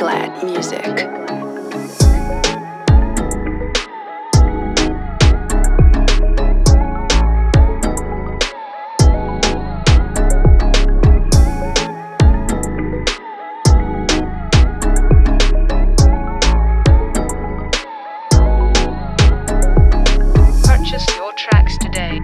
Glad Music. Tracks today.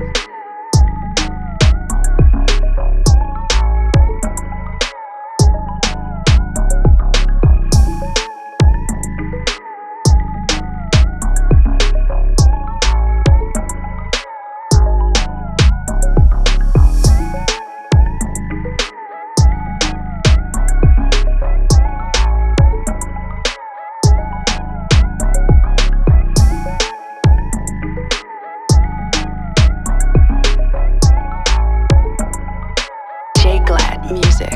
Music.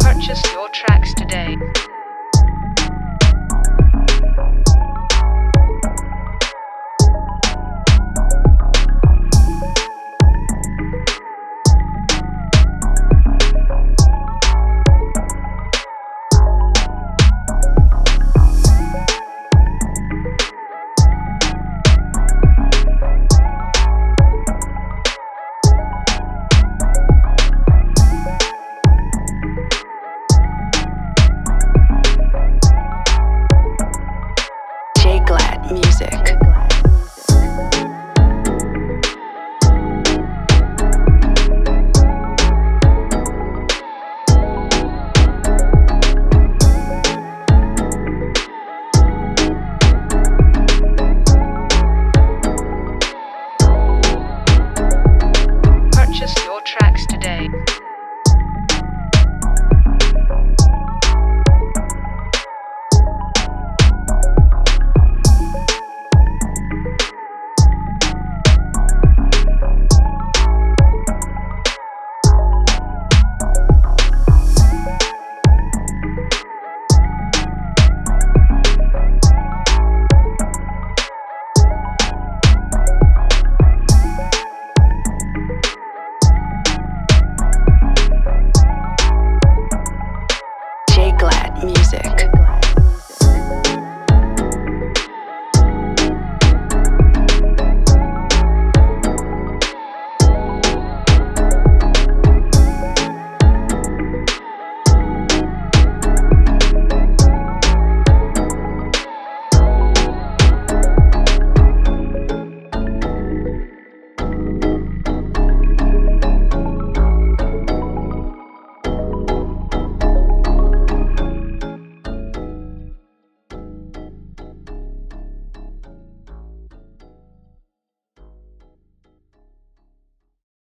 Purchase Music.